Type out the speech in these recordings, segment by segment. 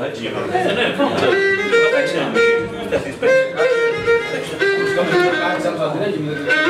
Tadinho. É, né? Vamos. Tadinho.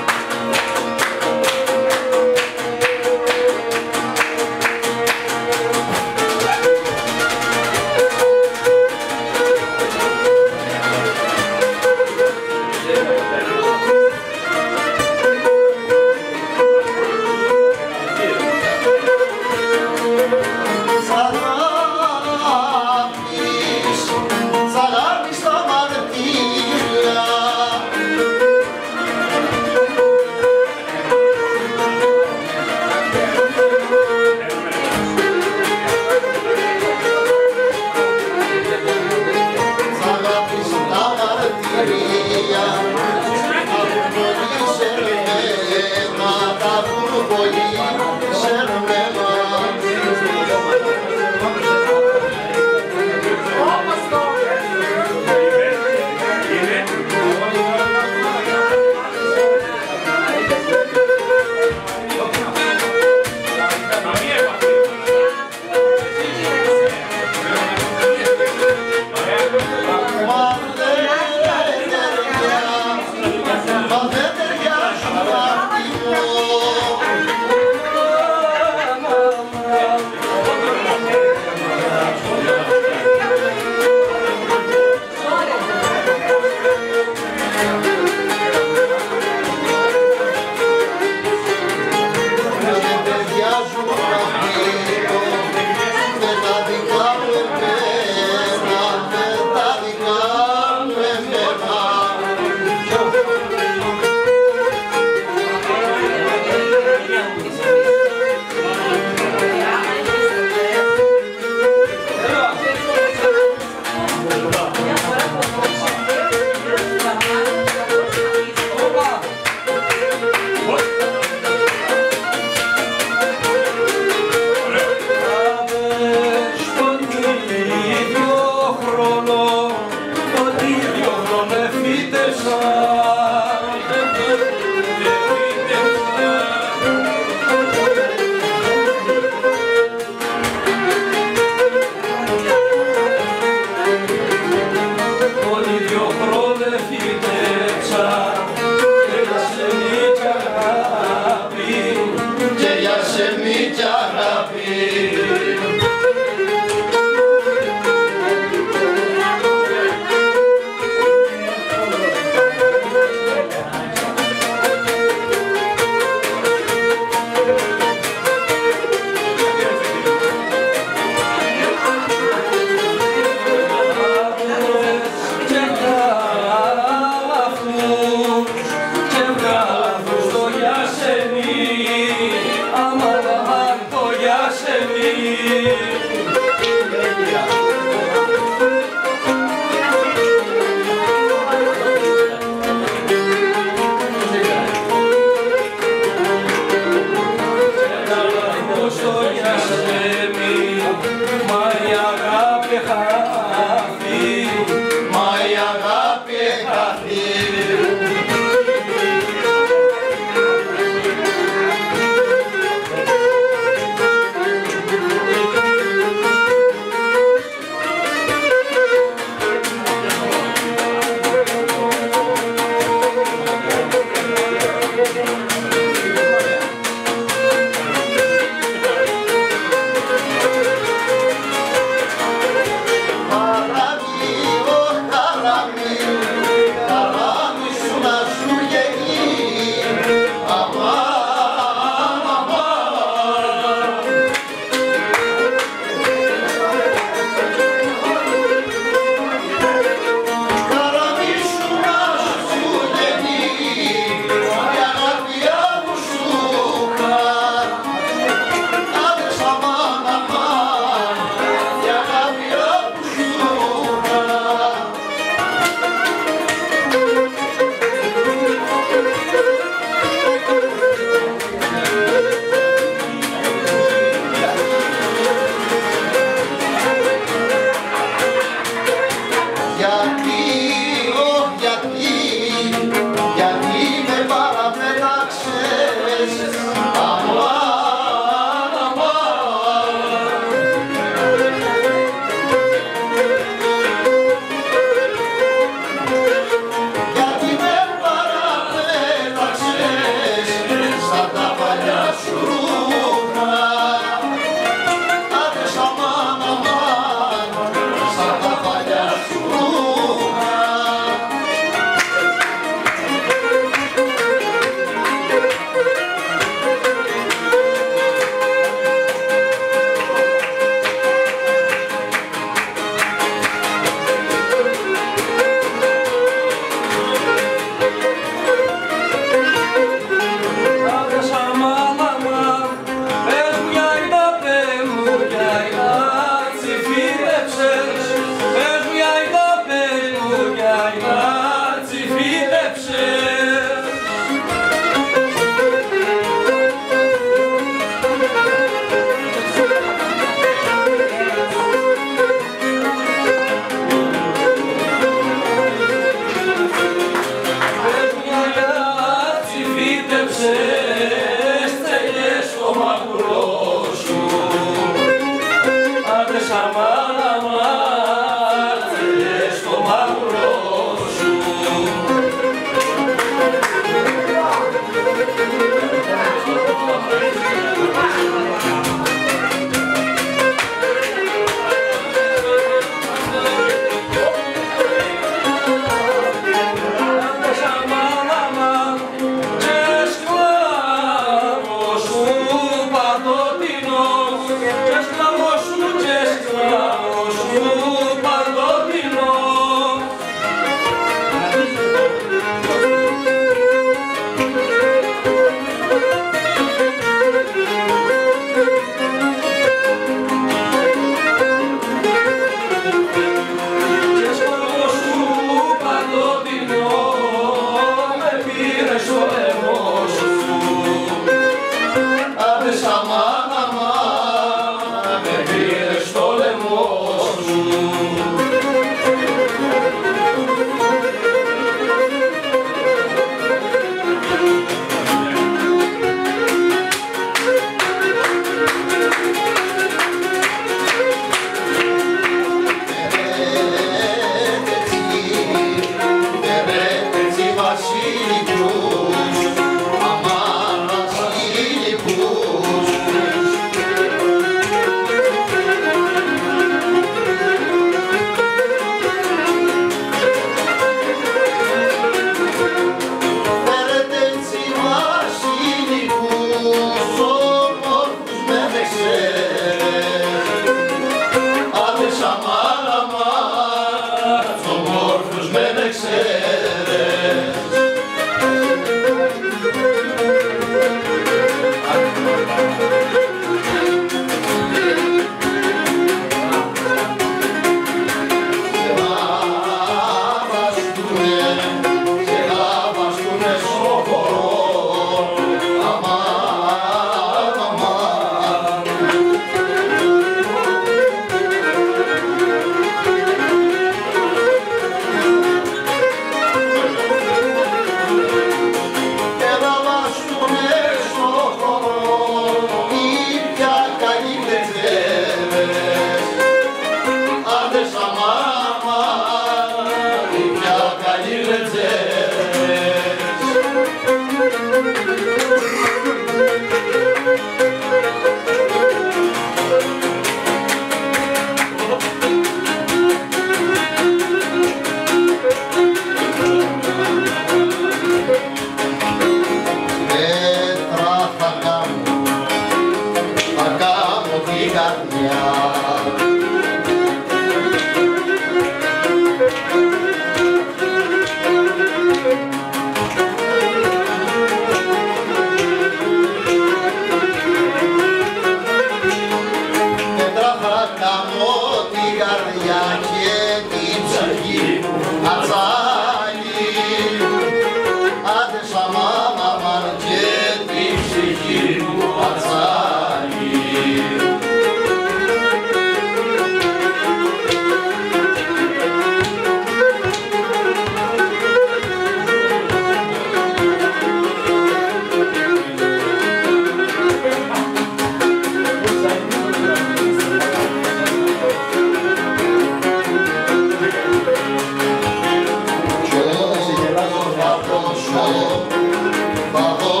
Oh,